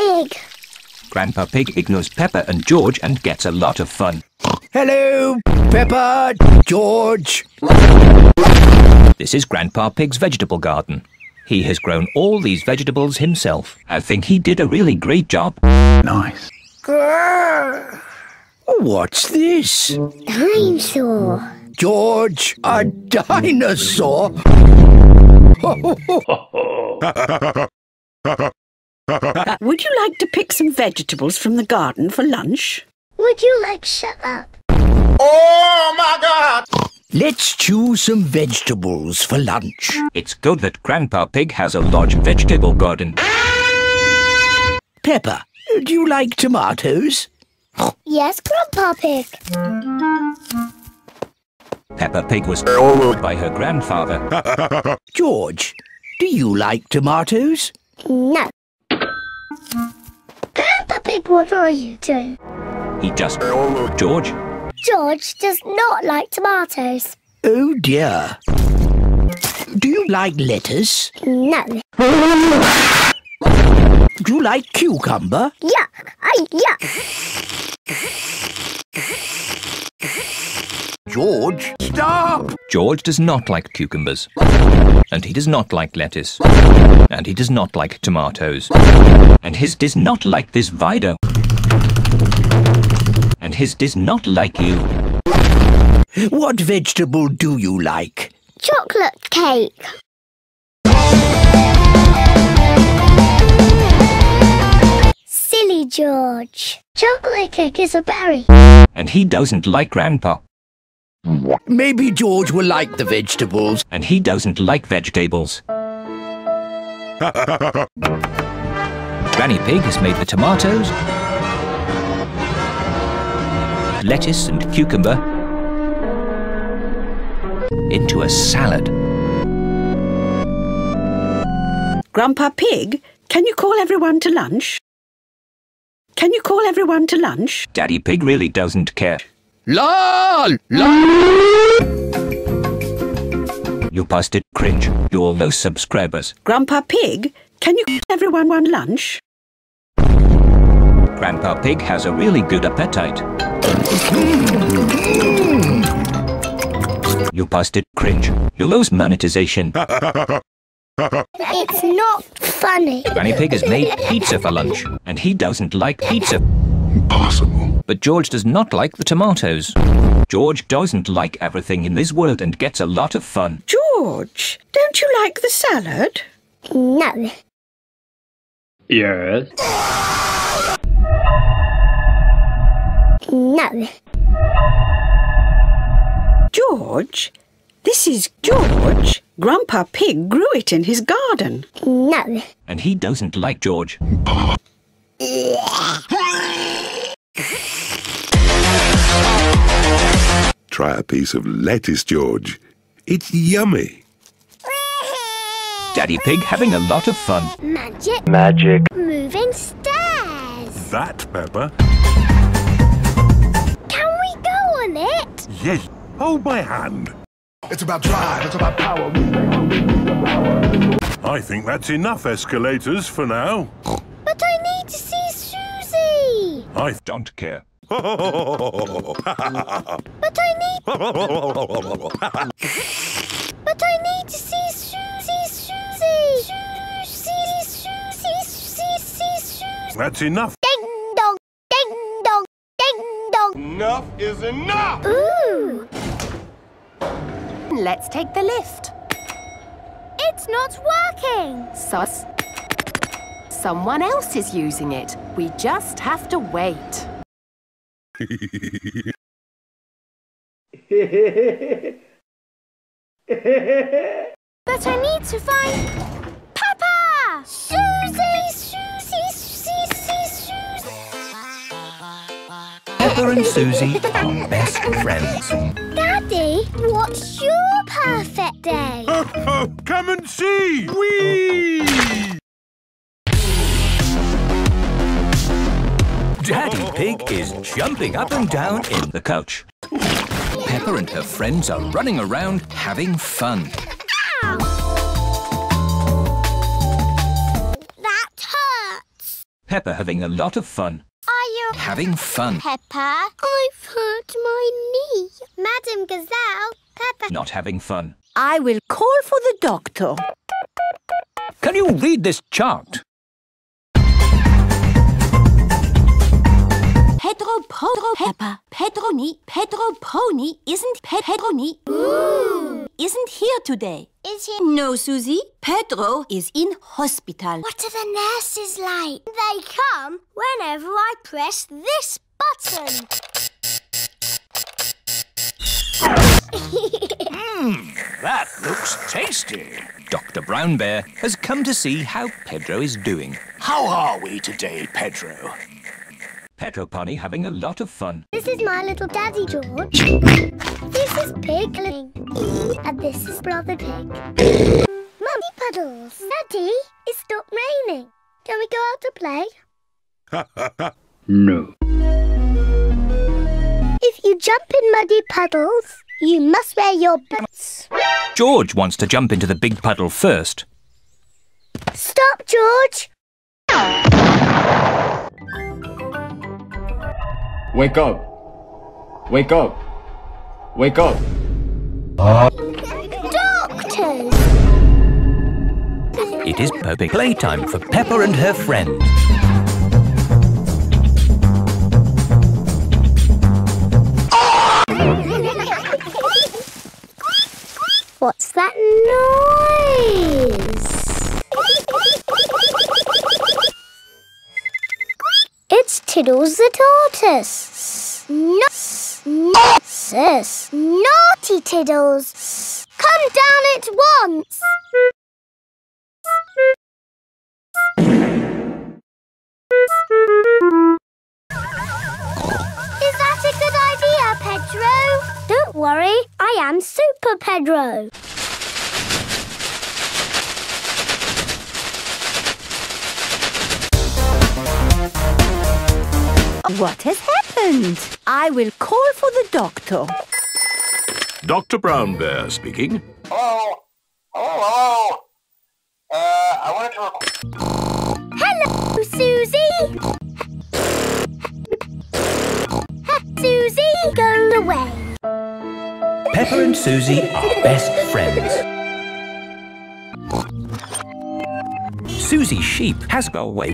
Pig. Grandpa Pig ignores Peppa and George and gets a lot of fun. Hello, Peppa, George. This is Grandpa Pig's vegetable garden. He has grown all these vegetables himself. I think he did a really great job. Nice. Grrr. What's this? Dinosaur. George, a dinosaur? Would you like to pick some vegetables from the garden for lunch? Would you like shut up? Oh my god! Let's choose some vegetables for lunch. It's good that Grandpa Pig has a large vegetable garden. Peppa, do you like tomatoes? Yes, Grandpa Pig. Peppa Pig was told by her grandfather. George, do you like tomatoes? No. Grandpa what are you doing? He just George. George does not like tomatoes. Oh dear. Do you like lettuce? No. Do you like cucumber? Yuck. I yuck. George, stop! George does not like cucumbers. And he does not like lettuce. And he does not like tomatoes. And his does not like this Vido. And his does not like you. What vegetable do you like? Chocolate cake. Silly George. Chocolate cake is a berry. And he doesn't like Grandpa. Maybe George will like the vegetables. And he doesn't like vegetables. Granny Pig has made the tomatoes, lettuce and cucumber into a salad. Grandpa Pig, can you call everyone to lunch? Can you call everyone to lunch? Daddy Pig really doesn't care. La la. You busted cringe. You're low subscribers. Grandpa Pig, can you call everyone one lunch? Grandpa Pig has a really good appetite. You busted cringe. You lose monetization. It's not funny. Granny Pig has made pizza for lunch, and he doesn't like pizza. Impossible. But George does not like the tomatoes. George doesn't like everything in this world and gets a lot of fun. George, don't you like the salad? No. Yes. No. George, this is George. Grandpa Pig grew it in his garden. No. And he doesn't like George. Try a piece of lettuce, George. It's yummy. Daddy Pig having a lot of fun. Magic. Magic. Moving stairs. That, Peppa. Can we go on it? Yes. Hold my hand. It's about drive, it's about power. I think that's enough escalators for now. But I need to see Susie. I Don't care. But I need. But I need to see Susie. Susie. Susie. Susie. Susie. Susie. That's enough. Ding dong. Ding dong. Ding dong. Enough is enough! Ooh. Let's take the lift. It's not working. Sus. Someone else is using it. We just have to wait. But I need to find Papa. Susie. Susie. Susie. Susie. Peppa and Susie are best friends. Daddy, what's your perfect day? Come and see! Whee! Pig is jumping up and down in the couch. Peppa and her friends are running around having fun. That hurts. Peppa having a lot of fun. Are you Having fun. Peppa? I've hurt my knee. Madame Gazelle, Peppa. Not having fun. I will call for the doctor. Can you read this chart? Pedro Pepper Pedroni Pedro Pony isn't Pe- Pedroni isn't here today. Is he? No, Susie. Pedro is in hospital. What are the nurses like? They come whenever I press this button. Mmm, That looks tasty. Dr. Brown Bear has come to see how Pedro is doing. How are we today, Pedro? Pedro Pony having a lot of fun. This is my little daddy George. This is Pigling. And this is Brother Pig. Mummy Puddles. Daddy, it stopped raining. Can we go out to play? No. If you jump in muddy puddles, you must wear your boots. George wants to jump into the big puddle first. Stop, George! Wake up! Wake up! Wake up! Doctors! It is perfect playtime for Peppa and her friend. It's the tortoise. No, no, sis. Naughty Tiddles. Come down at once. Is that a good idea, Pedro? Don't worry, I am Super Pedro. What has happened? I will call for the doctor. Dr. Brown Bear speaking. Hello? Hello, hello? Uh, I wanted to... Hello, Susie. Susie, go away. Peppa and Susie are best friends. Susie Sheep has gone away.